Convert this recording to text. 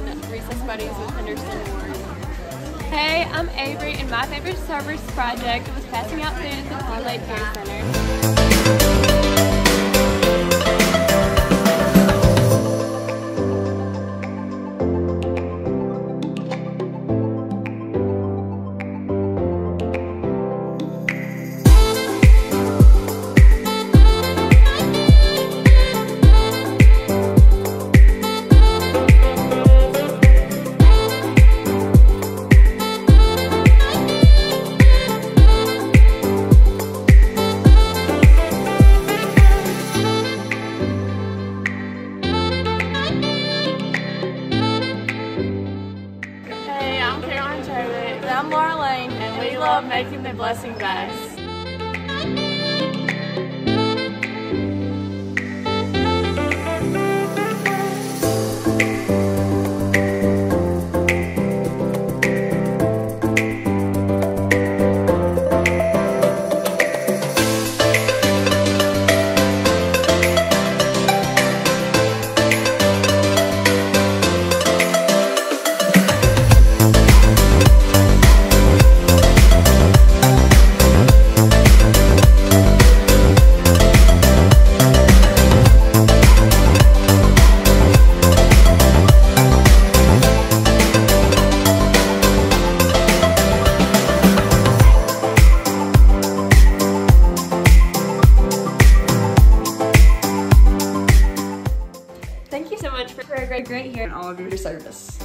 Recess Buddies with Henderson Ward. Hey, I'm Avery, and my favorite service project was passing out food at the Pond Lake Care Center. Lane, and we love making the blessing bags. Great, great and all of your service.